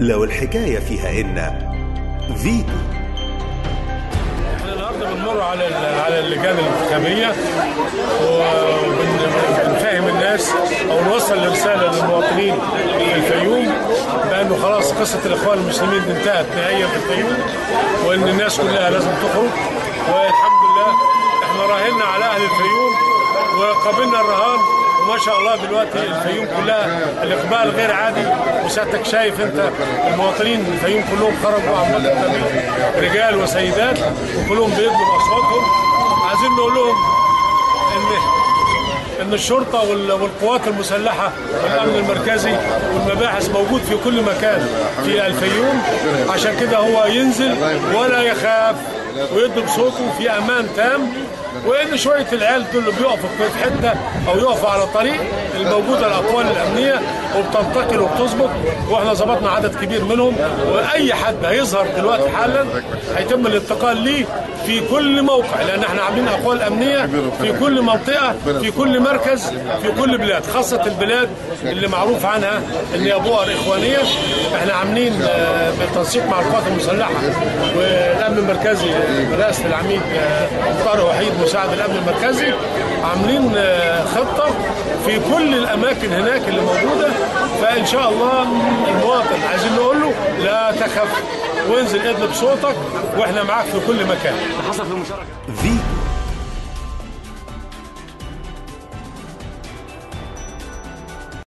لو الحكاية فيها إن فيتو إحنا النهارده بنمر على على اللجان الانتخابيه وبنفهم الناس أو نوصل رسالة للمواطنين في الفيوم بأنه خلاص قصة الإخوان المسلمين انتهت نهائيا في الفيوم وإن الناس كلها لازم تخرج والحمد لله إحنا راهنا على أهل الفيوم وقابلنا الرهان وما شاء الله دلوقتي الفيوم كلها الإقبال غير عادي. وسيادتك شايف أنت المواطنين الفيوم كلهم خرجوا رجال وسيدات وكلهم بيدوا اصواتهم عايزين نقول لهم إن إن الشرطة وال- والقوات المسلحة والأمن المركزي والمباحث موجود في كل مكان في الفيوم. عشان كده هو ينزل ولا يخاف ويضرب صوته في أمان تام. وإن شوية العيال دول بيقفوا في حتة أو يقفوا على طريق الموجودة الاقوال الأمنية وبتنتقل وبتظبط وإحنا ظبطنا عدد كبير منهم وأي حد هيظهر دلوقتي حالا هيتم الانتقال ليه في كل موقع لأن إحنا عاملين أقوال أمنية في كل منطقة في كل مركز في كل بلاد خاصة البلاد اللي معروف عنها ان هي بؤر اخوانيه إحنا عاملين آه، بالتنسيق مع القوات المسلحة والأمن المركزي برئاسه العميد آه، طارق وحيد مساعد الأمن المركزي عاملين آه، خطة في كل الأماكن هناك اللي موجودة. فإن شاء الله المواطن عايزين نقول له لا تخف وانزل اضرب صوتك وإحنا معاك في كل مكان. حصل في المشاركة.